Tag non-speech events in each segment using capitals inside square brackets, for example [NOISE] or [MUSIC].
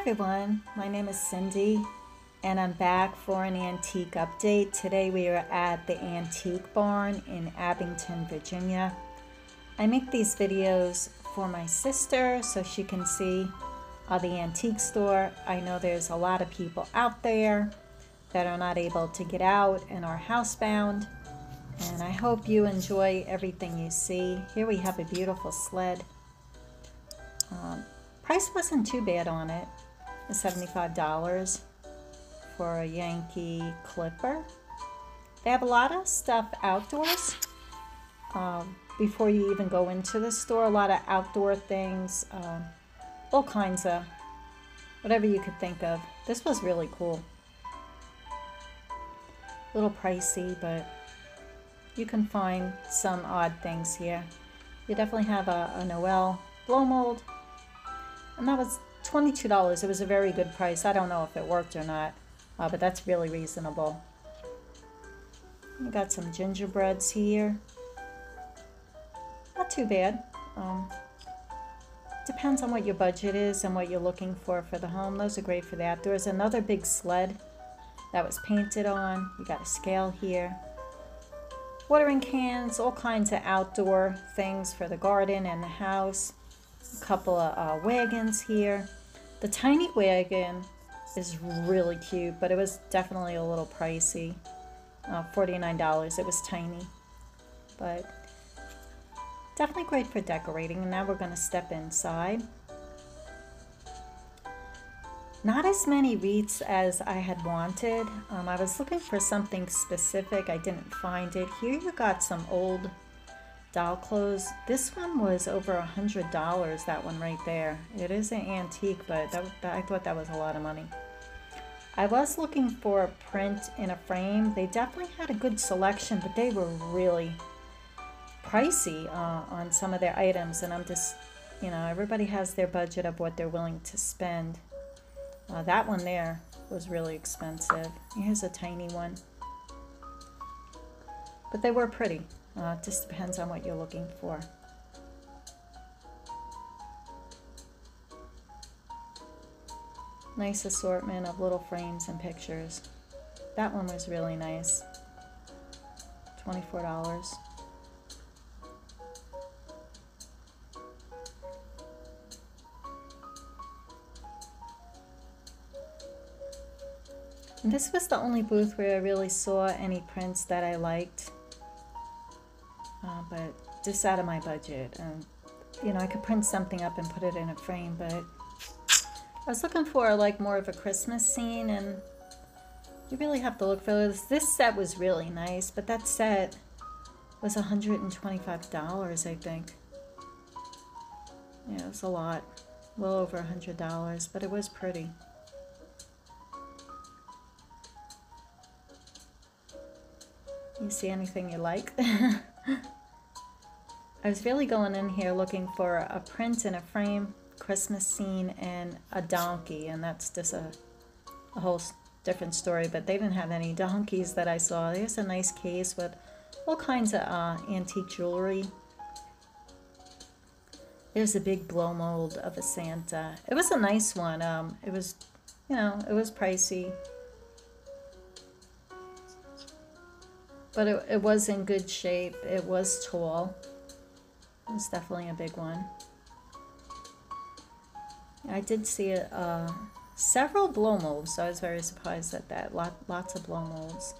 everyone, my name is Cindy and I'm back for an antique update. Today we are at the Antique Barn in Abingdon, Virginia. I make these videos for my sister so she can see uh, the antique store. I know there's a lot of people out there that are not able to get out and are housebound. And I hope you enjoy everything you see. Here we have a beautiful sled. Um, price wasn't too bad on it. $75 for a Yankee Clipper. They have a lot of stuff outdoors. Um, before you even go into the store, a lot of outdoor things, um, all kinds of whatever you could think of. This was really cool. A little pricey, but you can find some odd things here. You definitely have a, a Noel blow mold, and that was $22. It was a very good price. I don't know if it worked or not, uh, but that's really reasonable. We got some gingerbreads here. Not too bad. Um, depends on what your budget is and what you're looking for for the home. Those are great for that. There's another big sled that was painted on. You got a scale here. Watering cans, all kinds of outdoor things for the garden and the house. A couple of uh, wagons here. The tiny wagon is really cute, but it was definitely a little pricey. Uh, $49. It was tiny. But definitely great for decorating. And now we're going to step inside. Not as many wreaths as I had wanted. Um, I was looking for something specific. I didn't find it. Here you got some old doll clothes. This one was over a hundred dollars. That one right there. It is an antique, but that, that, I thought that was a lot of money. I was looking for a print in a frame. They definitely had a good selection, but they were really pricey uh, on some of their items. And I'm just, you know, everybody has their budget of what they're willing to spend. Uh, that one there was really expensive. Here's a tiny one. But they were pretty. Uh, it just depends on what you're looking for. Nice assortment of little frames and pictures. That one was really nice. $24. And this was the only booth where I really saw any prints that I liked. Uh, but just out of my budget. And, you know, I could print something up and put it in a frame, but I was looking for like more of a Christmas scene and you really have to look for this. This set was really nice, but that set was $125, I think. Yeah, it was a lot. Well over $100, but it was pretty. You see anything you like? [LAUGHS] I was really going in here looking for a print in a frame, Christmas scene, and a donkey, and that's just a, a whole different story, but they didn't have any donkeys that I saw. There's a nice case with all kinds of uh, antique jewelry. There's a big blow mold of a Santa. It was a nice one. Um, it was, you know, it was pricey. but it, it was in good shape. It was tall. It was definitely a big one. I did see uh, several blow molds, so I was very surprised at that. Lot, lots of blow molds.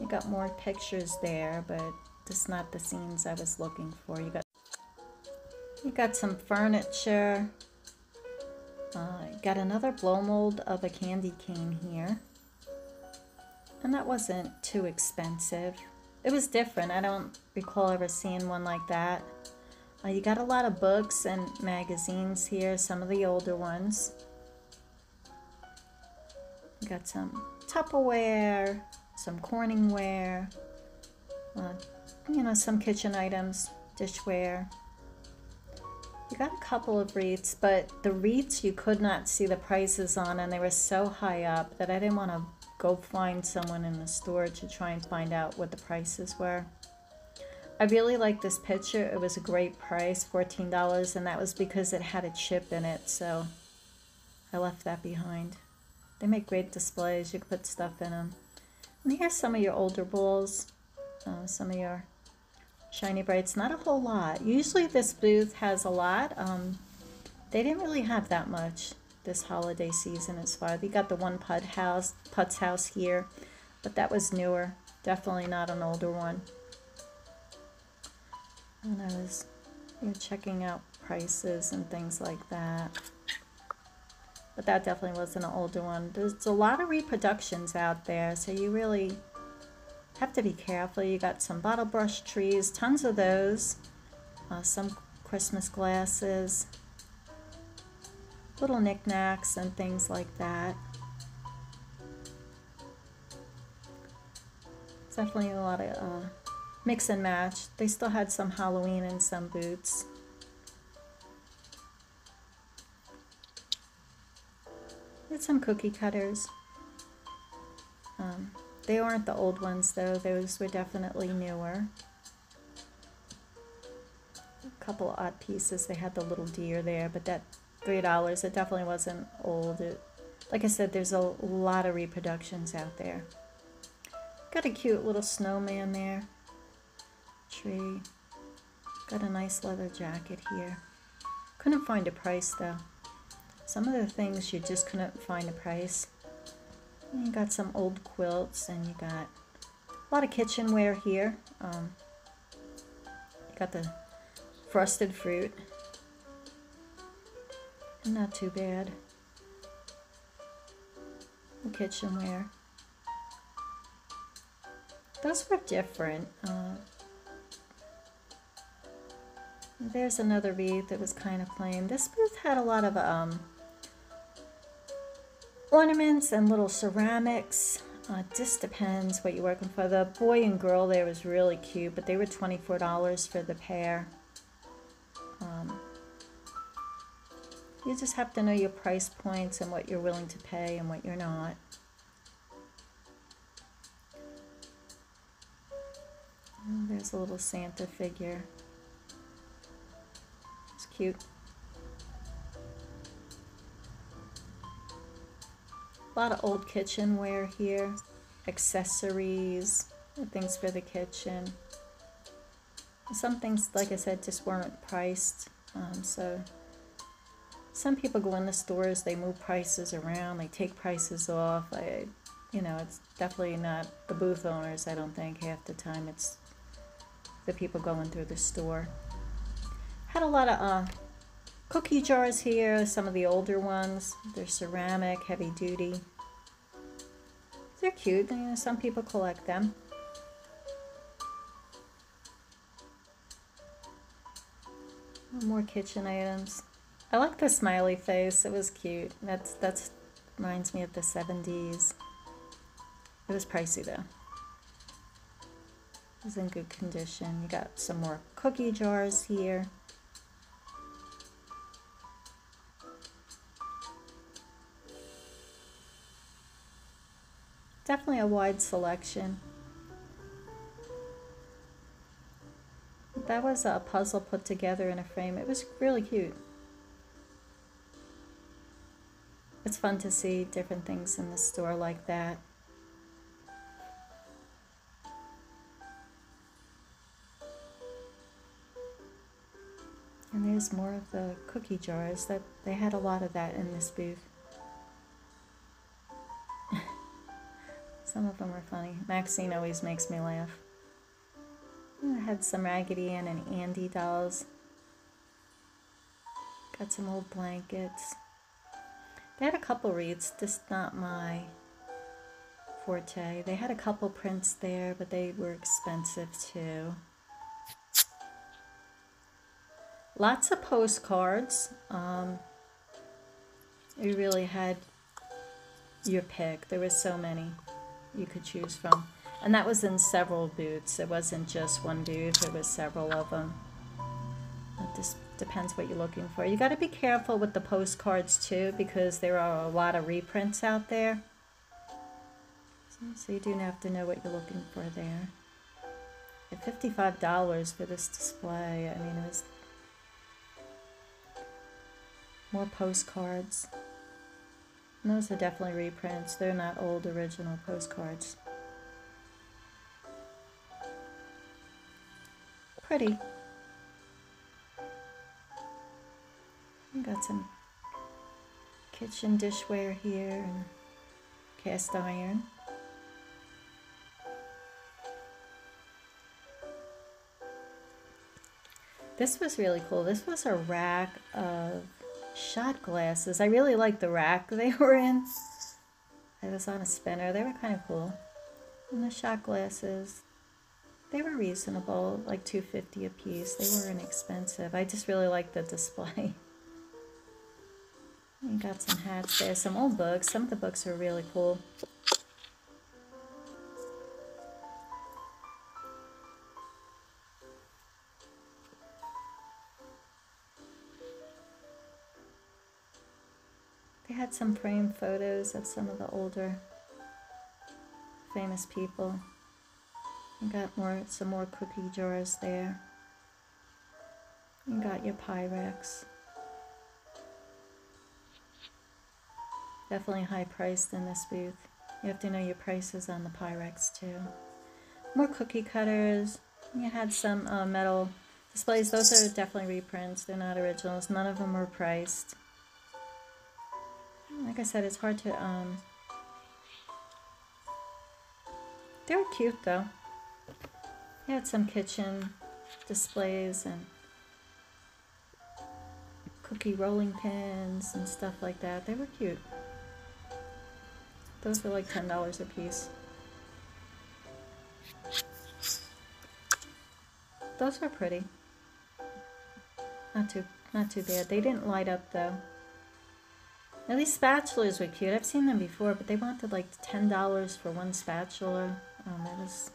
You got more pictures there, but just not the scenes I was looking for. You got you got some furniture. Uh, got another blow mold of a candy cane here and that wasn't too expensive. It was different. I don't recall ever seeing one like that. Uh, you got a lot of books and magazines here, some of the older ones. You got some Tupperware, some Corningware, uh, you know, some kitchen items, dishware. You got a couple of wreaths, but the wreaths you could not see the prices on, and they were so high up that I didn't want to go find someone in the store to try and find out what the prices were. I really like this picture. It was a great price, $14, and that was because it had a chip in it. So I left that behind. They make great displays. You can put stuff in them. And here's some of your older balls. Uh, some of your Shiny Brights. Not a whole lot. Usually this booth has a lot. Um, they didn't really have that much this holiday season as far. They got the one Put house, Putz house here, but that was newer. Definitely not an older one. And I was you know, checking out prices and things like that. But that definitely wasn't an older one. There's a lot of reproductions out there, so you really have to be careful. You got some bottle brush trees, tons of those. Uh, some Christmas glasses little knickknacks and things like that. Definitely a lot of uh, mix and match. They still had some Halloween and some boots. Had some cookie cutters. Um, they weren't the old ones though, those were definitely newer. A couple odd pieces, they had the little deer there, but that three dollars. It definitely wasn't old. It, like I said, there's a lot of reproductions out there. Got a cute little snowman there. Tree. Got a nice leather jacket here. Couldn't find a price though. Some of the things you just couldn't find a price. You got some old quilts and you got a lot of kitchenware here. Um, you got the frosted fruit. Not too bad. kitchenware. Those were different. Uh, there's another wreath that was kind of plain. This booth had a lot of um, ornaments and little ceramics. Uh, just depends what you're working for. The boy and girl there was really cute, but they were $24 for the pair. Um, you just have to know your price points and what you're willing to pay and what you're not. And there's a little Santa figure. It's cute. A lot of old kitchenware here, accessories, things for the kitchen. Some things, like I said, just weren't priced, um, so some people go in the stores, they move prices around, they take prices off. I, you know, it's definitely not the booth owners, I don't think, half the time. It's the people going through the store. Had a lot of uh, cookie jars here, some of the older ones. They're ceramic, heavy duty. They're cute. You know, some people collect them. More kitchen items. I like the smiley face. It was cute. That's that's reminds me of the 70s. It was pricey though. It was in good condition. You got some more cookie jars here. Definitely a wide selection. That was a puzzle put together in a frame. It was really cute. It's fun to see different things in the store like that. And there's more of the cookie jars that they had a lot of that in this booth. [LAUGHS] some of them are funny. Maxine always makes me laugh. I had some Raggedy Ann and Andy dolls. Got some old blankets. They had a couple wreaths, just not my forte. They had a couple prints there, but they were expensive too. Lots of postcards. Um, you really had your pick. There were so many you could choose from. And that was in several booths. It wasn't just one booth, there was several of them. It just depends what you're looking for. You got to be careful with the postcards too because there are a lot of reprints out there. So, you do have to know what you're looking for there. At $55 for this display, I mean, it was more postcards. And those are definitely reprints. They're not old original postcards. Pretty. Got some kitchen dishware here and cast iron. This was really cool. This was a rack of shot glasses. I really liked the rack they [LAUGHS] were in. I was on a spinner. They were kind of cool. And the shot glasses, they were reasonable, like 250 a piece. They weren't expensive. I just really liked the display. [LAUGHS] You got some hats there, some old books. Some of the books are really cool. They had some framed photos of some of the older famous people. You got more some more cookie jars there. You got your Pyrex. Definitely high priced in this booth. You have to know your prices on the Pyrex too. More cookie cutters. You had some uh, metal displays. Those are definitely reprints. They're not originals. None of them were priced. Like I said, it's hard to, um... They were cute though. They had some kitchen displays and cookie rolling pins and stuff like that. They were cute. Those were like $10 a piece. Those were pretty. Not too, not too bad. They didn't light up though. Now these spatulas were cute. I've seen them before, but they wanted like $10 for one spatula. Um, that was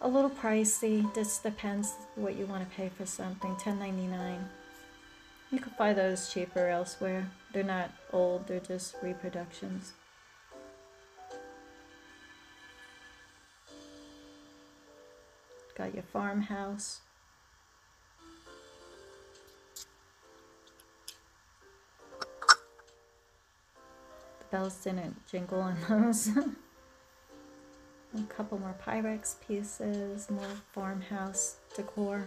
a little pricey. Just depends what you want to pay for something. $10.99. You could buy those cheaper elsewhere. They're not old, they're just reproductions. Got your farmhouse. The bells didn't jingle on those. [LAUGHS] A couple more Pyrex pieces, more farmhouse decor.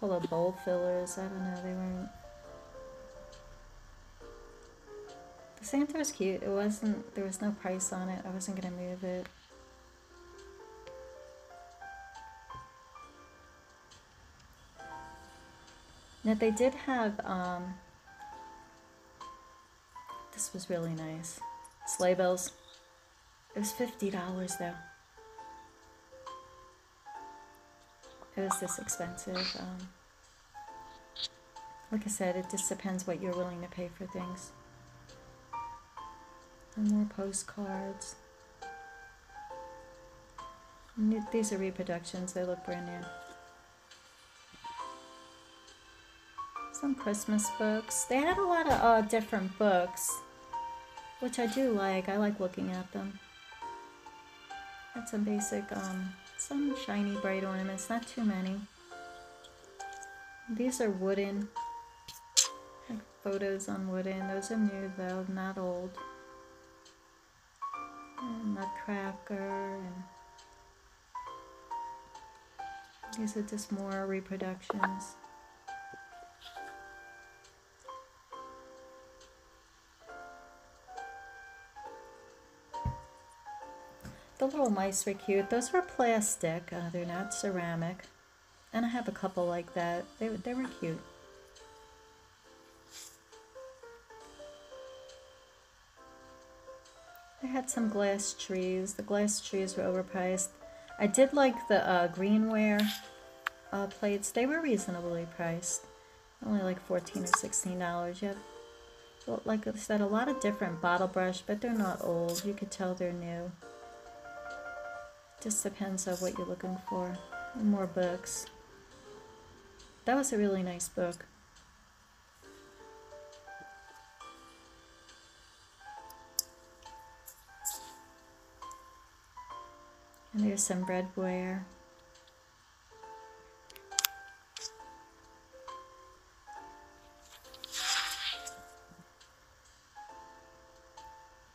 Call it bowl fillers. I don't know. They weren't. The Santa was cute. It wasn't. There was no price on it. I wasn't gonna move it. Now they did have. Um, this was really nice. Sleigh bells. It was fifty dollars though. It was this expensive. Um, like I said, it just depends what you're willing to pay for things. And more postcards. These are reproductions, they look brand new. Some Christmas books. They had a lot of uh, different books, which I do like. I like looking at them. Had some basic um, some shiny bright ornaments, not too many. These are wooden. Photos on wooden. Those are new though, not old. And nutcracker and these are just more reproductions. The little mice were cute. Those were plastic. Uh, they're not ceramic. And I have a couple like that. They, they were cute. I had some glass trees. The glass trees were overpriced. I did like the uh, greenware uh, plates. They were reasonably priced. Only like 14 or $16. You have, well, like I said, a lot of different bottle brush, but they're not old. You could tell they're new. Just depends on what you're looking for. More books. That was a really nice book. And there's some breadware.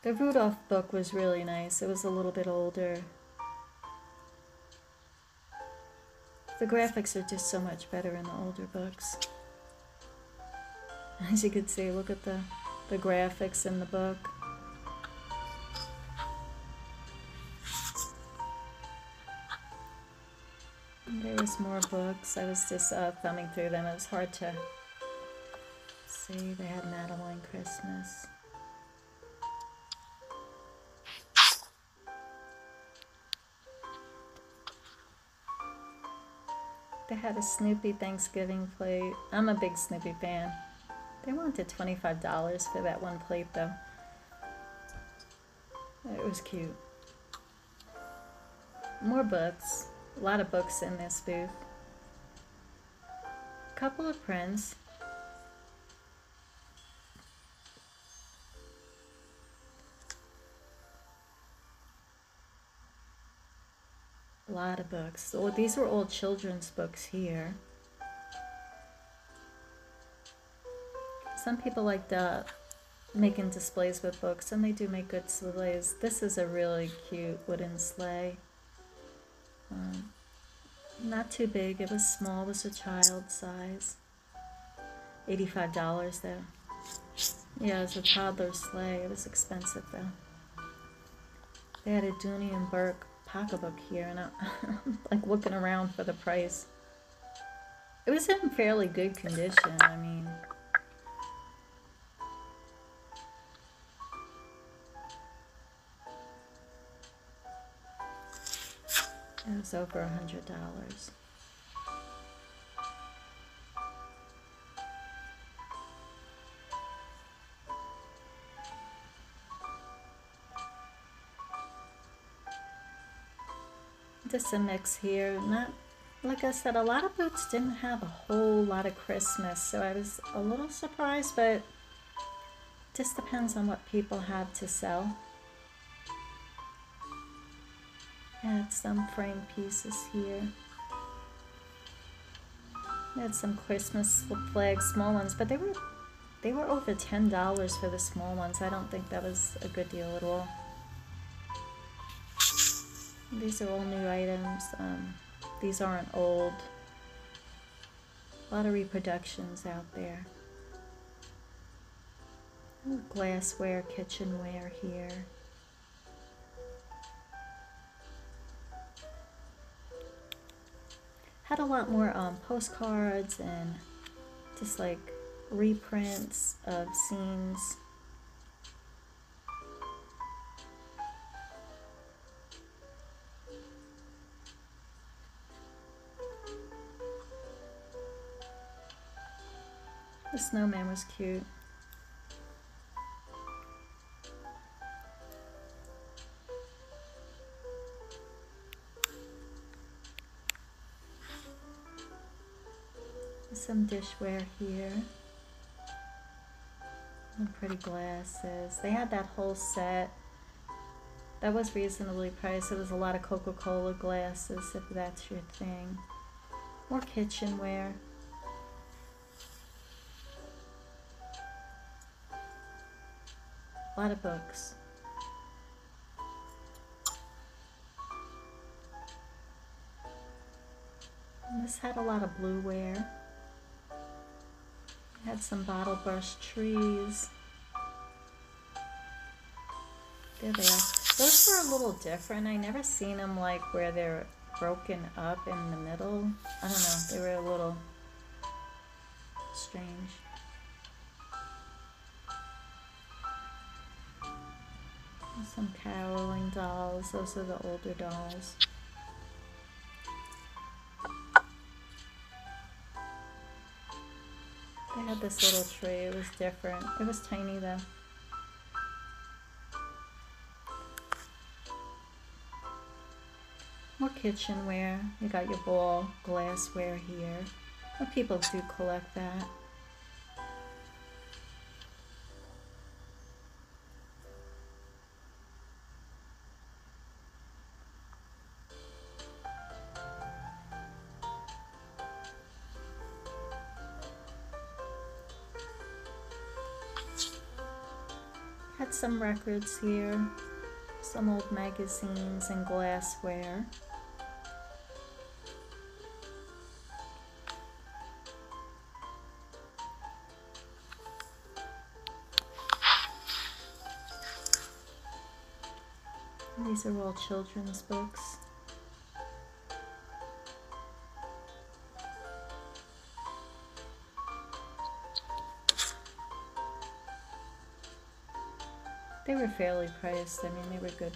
The Rudolph book was really nice. It was a little bit older. The graphics are just so much better in the older books. [LAUGHS] As you can see, look at the, the graphics in the book. There was more books. I was just uh, thumbing through them. It was hard to see. They had Madeline Christmas. They had a Snoopy Thanksgiving plate. I'm a big Snoopy fan. They wanted $25 for that one plate though. It was cute. More books. A lot of books in this booth. Couple of prints. Lot of books. Oh, these were all children's books here. Some people like the making displays with books, and they do make good displays. This is a really cute wooden sleigh. Um, not too big. It was small. It was a child size. $85 though. Yeah, it was a toddler sleigh. It was expensive though. They had a Dooney and Bourke pocketbook here and I'm [LAUGHS] like looking around for the price. It was in fairly good condition, I mean. It was over a hundred dollars. Just a mix here. Not like I said, a lot of boots didn't have a whole lot of Christmas, so I was a little surprised, but just depends on what people have to sell. Add some frame pieces here. Had some Christmas flags, small ones, but they were they were over ten dollars for the small ones. I don't think that was a good deal at all. These are all new items. Um, these aren't old. A lot of reproductions out there. glassware, kitchenware here. Had a lot more um, postcards and just like reprints of scenes snowman was cute. Some dishware here. And pretty glasses. They had that whole set. That was reasonably priced. It was a lot of Coca-Cola glasses, if that's your thing. More kitchenware. A lot of books. And this had a lot of blue blueware. Had some bottle brush trees. There they are. Those were a little different. I never seen them like where they're broken up in the middle. I don't know. They were a little strange. Some caroling dolls. Those are the older dolls. They had this little tree. It was different. It was tiny though. More kitchenware. You got your bowl glassware here. But people do collect that. Records here, some old magazines and glassware. These are all children's books. Fairly priced. I mean, they were good.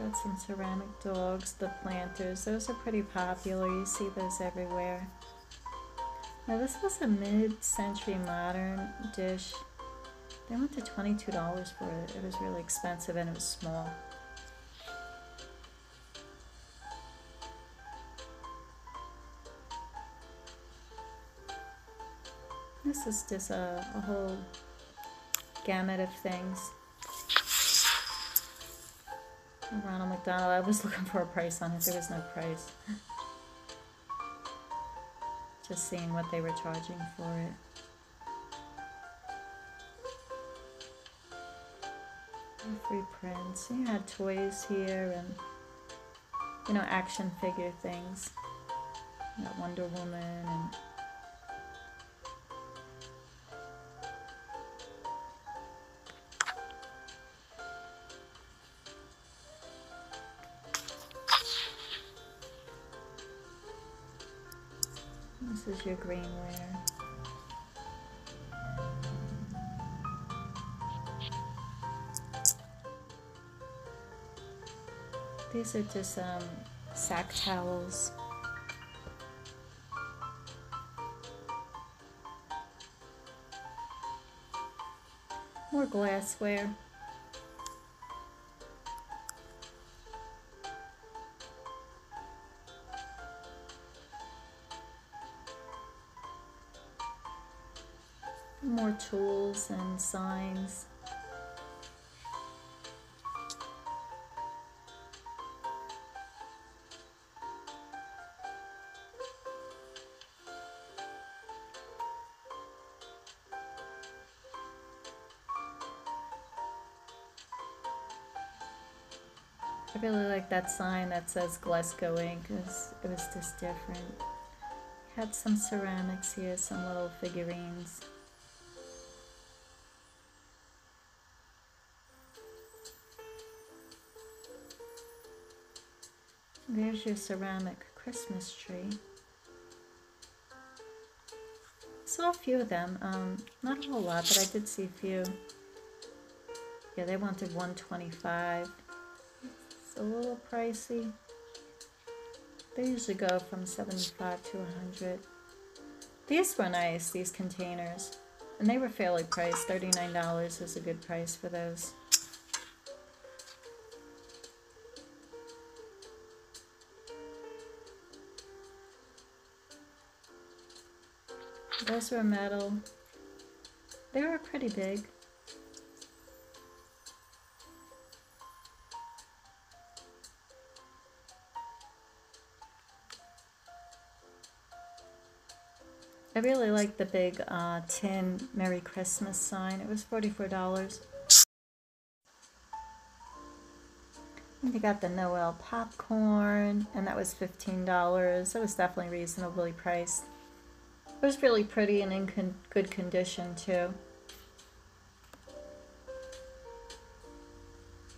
Got some ceramic dogs, the planters. Those are pretty popular. You see those everywhere. Now, this was a mid-century modern dish. They went to $22 for it. It was really expensive and it was small. This is just a, a whole gamut of things. Ronald McDonald, I was [LAUGHS] looking for a price on it. There was no price. [LAUGHS] Just seeing what they were charging for it. Free prints. You had toys here and, you know, action figure things. You got Wonder Woman and Your greenware. These are just um, sack towels. More glassware. And signs. I really like that sign that says Glasgow Ink because it was just different. Had some ceramics here, some little figurines. Your ceramic Christmas tree. Saw a few of them. Um, not a whole lot, but I did see a few. Yeah, they wanted 125. It's a little pricey. They usually go from 75 to 100. These were nice, these containers. And they were fairly priced. $39 is a good price for those. Those were metal. They were pretty big. I really like the big uh, tin Merry Christmas sign. It was $44. And you got the Noel popcorn, and that was $15. That was definitely reasonably priced. It was really pretty and in con good condition too.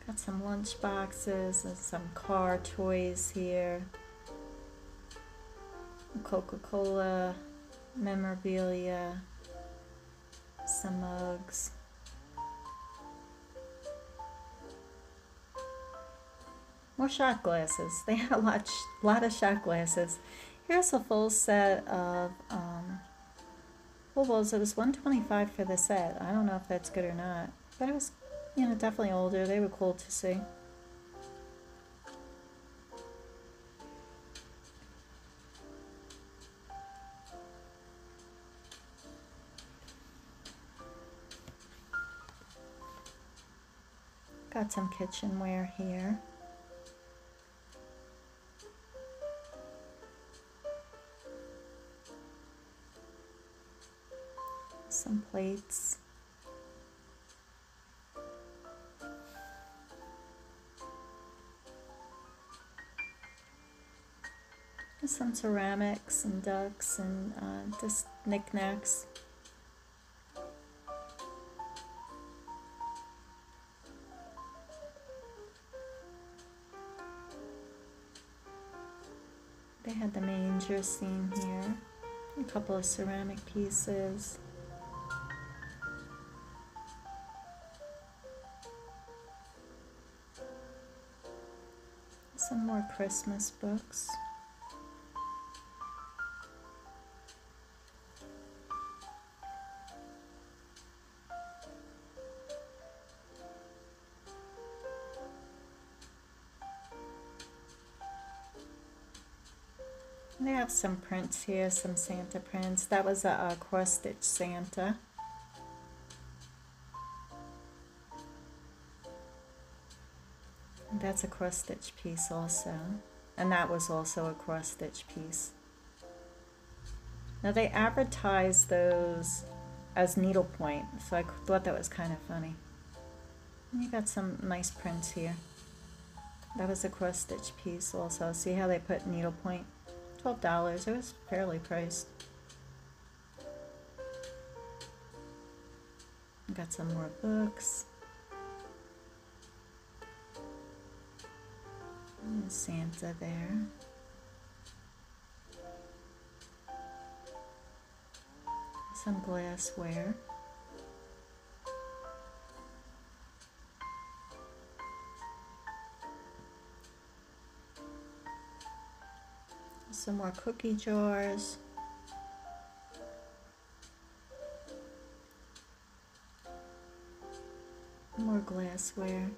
Got some lunch boxes and some car toys here. Coca-Cola memorabilia, some mugs. More shot glasses. [LAUGHS] They had a lot, lot of shot glasses. Here's a full set of, um, was it? was 125 for the set. I don't know if that's good or not. But it was, you know, definitely older. They were cool to see. Got some kitchenware here. plates. some ceramics and ducks and uh, just knickknacks. They had the manger scene here, a couple of ceramic pieces. Christmas books. They have some prints here, some Santa prints. That was a, a cross-stitch Santa. That's a cross-stitch piece also. And that was also a cross-stitch piece. Now they advertise those as needlepoint, so I thought that was kind of funny. You got some nice prints here. That was a cross-stitch piece also. See how they put needlepoint? $12. It was fairly priced. Got some more books. Santa there. Some glassware. some more cookie jars. More glassware.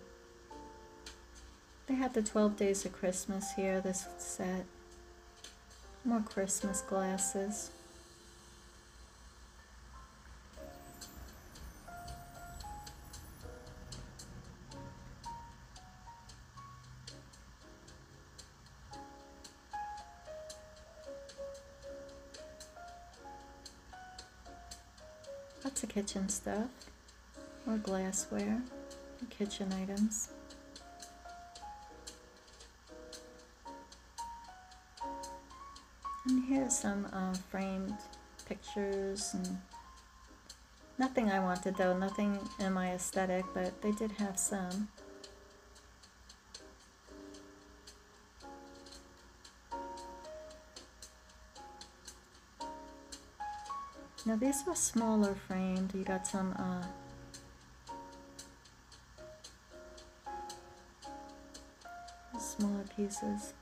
They had the 12 Days of Christmas here, this set. More Christmas glasses. Lots of kitchen stuff, more glassware, kitchen items. And here's some uh, framed pictures and nothing I wanted though, nothing in my aesthetic, but they did have some. Now these were smaller framed. You got some uh, smaller pieces.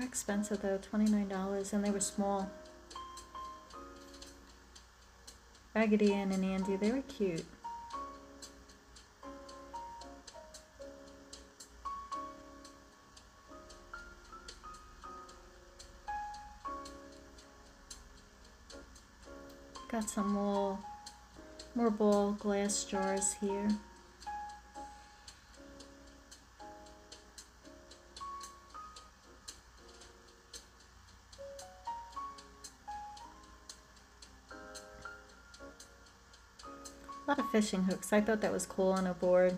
They're expensive though, $29, and they were small. Raggedy Ann and Andy, they were cute. Got some more, more ball glass jars here. Fishing hooks. I thought that was cool on a board.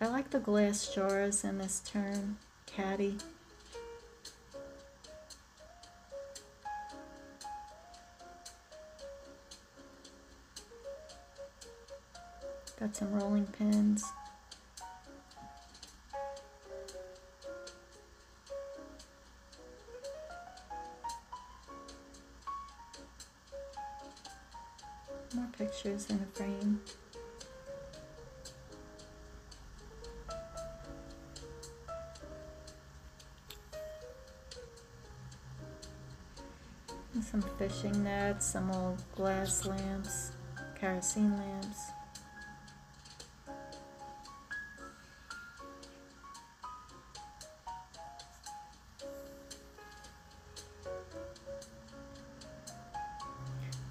I like the glass jars in this turn caddy. Got some rolling pins. Frame. some fishing nets, some old glass lamps, kerosene lamps.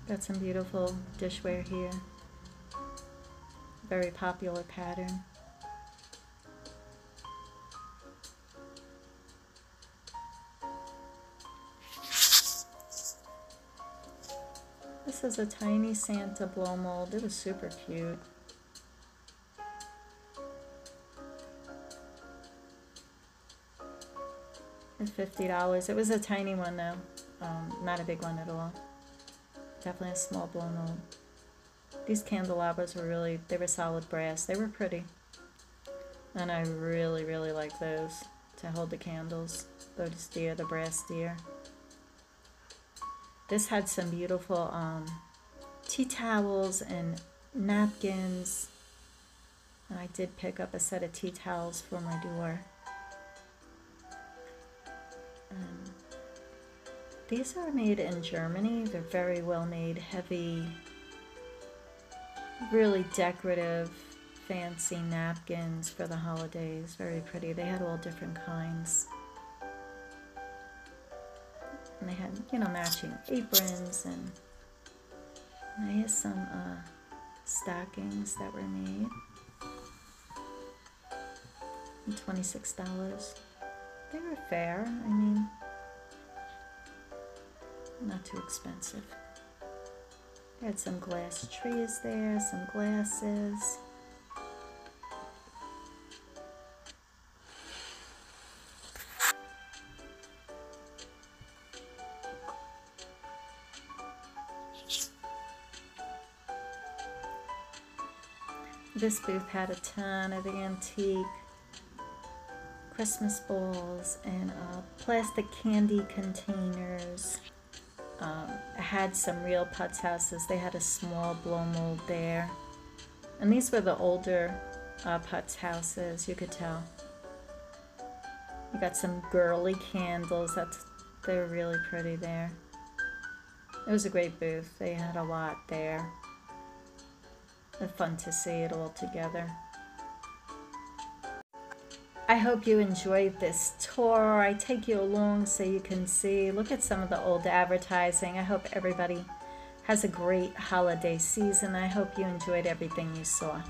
Got some beautiful dishware here. Very popular pattern. This is a tiny Santa blow mold. It was super cute. It's $50. It was a tiny one though. Um, not a big one at all. Definitely a small blow mold. These candelabras were really, they were solid brass. They were pretty. And I really, really like those to hold the candles. Lotus deer, the brass deer. This had some beautiful um, tea towels and napkins. And I did pick up a set of tea towels for my door. Um, these are made in Germany. They're very well made, heavy, really decorative, fancy napkins for the holidays. Very pretty. They had all different kinds. And they had, you know, matching aprons and, and here's some uh, stockings that were made. $26. They were fair. I mean, not too expensive. Had some glass trees there, some glasses. This booth had a ton of antique Christmas balls and uh, plastic candy containers. Um, had some real Putz houses. They had a small blow mold there. And these were the older uh, Putz houses, you could tell. You got some Gurley candles. That's They're really pretty there. It was a great booth. They had a lot there. It's fun to see it all together. I hope you enjoyed this tour. I take you along so you can see, look at some of the old advertising. I hope everybody has a great holiday season. I hope you enjoyed everything you saw.